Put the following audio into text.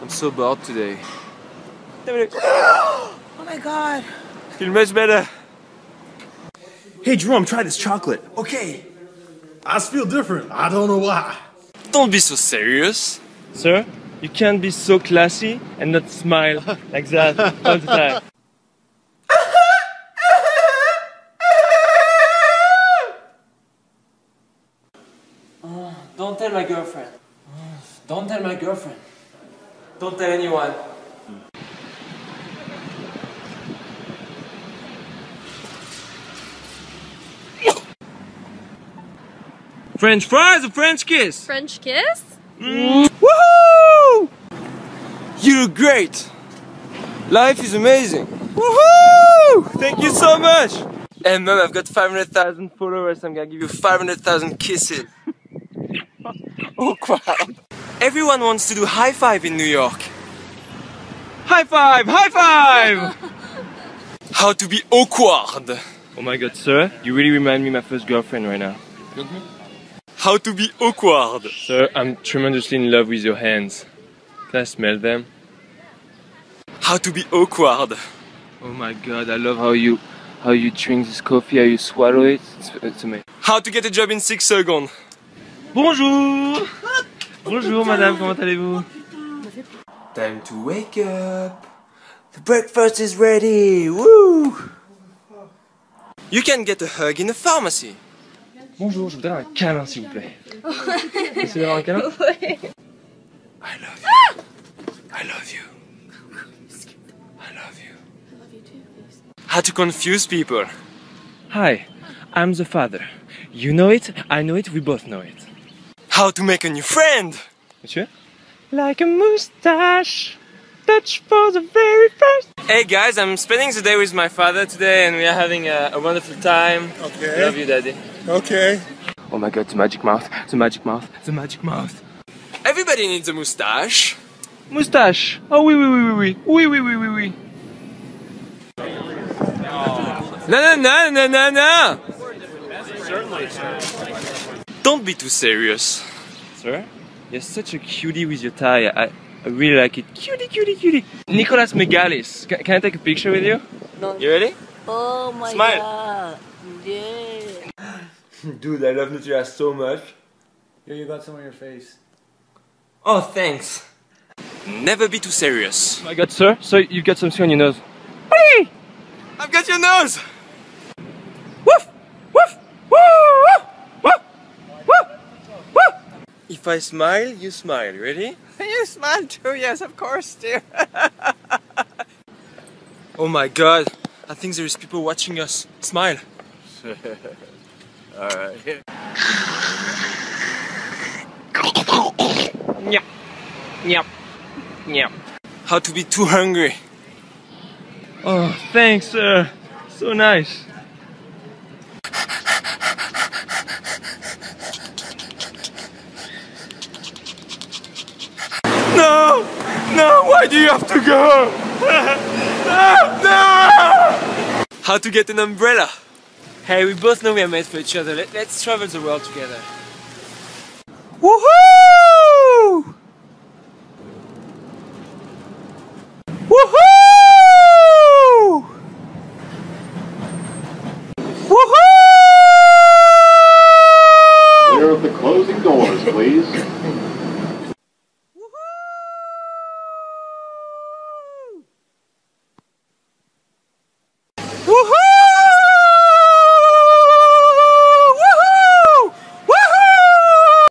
I'm so bored today. Oh my god. Feel much better. Hey Jerome, try this chocolate. Okay. I feel different. I don't know why. Don't be so serious. Sir, you can't be so classy and not smile like that all the time. Don't tell my girlfriend. Don't tell my girlfriend. Don't tell anyone. French fries or French kiss? French kiss? Mm. Woohoo! You look great. Life is amazing. Woohoo! Thank you so much. And mom, I've got 500,000 followers. I'm gonna give you 500,000 kisses. Awkward. Everyone wants to do high five in New York. High five! High five! How to be awkward. oh my god, sir, you really remind me of my first girlfriend right now. How to be awkward. Sir, I'm tremendously in love with your hands. Can I smell them? How to be awkward. Oh my god, I love how you how you drink this coffee, how you swallow it. It's, it's amazing. How to get a job in six seconds. Bonjour! Bonjour madame, comment allez-vous? Time to wake up. The breakfast is ready. Woo! You can get a hug in a pharmacy. Bonjour, je voudrais un câlin s'il vous plaît. Essayez d'avoir un câlin? I love you. I love you. I love you. How to confuse people. Hi, I'm the father. You know it, I know it, we both know it. How to make a new friend. Monsieur? Like a moustache, touch for the very first. Hey guys, I'm spending the day with my father today and we are having a, a wonderful time. Okay. Love you, daddy. Okay. Oh my god, the magic mouth, the magic mouth, the magic mouth. Everybody needs a mustache. Moustache! Oh oui, oui, oui, oui, oui, oui, oui, oui, oui, oui. No, no, no, no, no, no. Don't be too serious. Sir, you're such a cutie with your tie. I, I really like it. Cutie, cutie, cutie. Nicholas Megalis. Can, can I take a picture with you? No. You ready? Oh my Smile. god. Yeah. Dude, I love Nutella so much. Yeah, you got some on your face. Oh, thanks. Never be too serious. Oh my god, sir, so you've got something on your nose. I've got your nose. If I smile, you smile. Ready? You smile too, yes, of course, dear. Oh my god. I think there is people watching us. Smile. Yep. Yep. Yep. How to be too hungry. Oh, thanks, sir. So nice. No! No! Why do you have to go? no! No! How to get an umbrella? Hey, we both know we are made for each other. Let, let's travel the world together. Woohoo! Woohoo! Woohoo! Clear of the closing doors, please. Woohoo!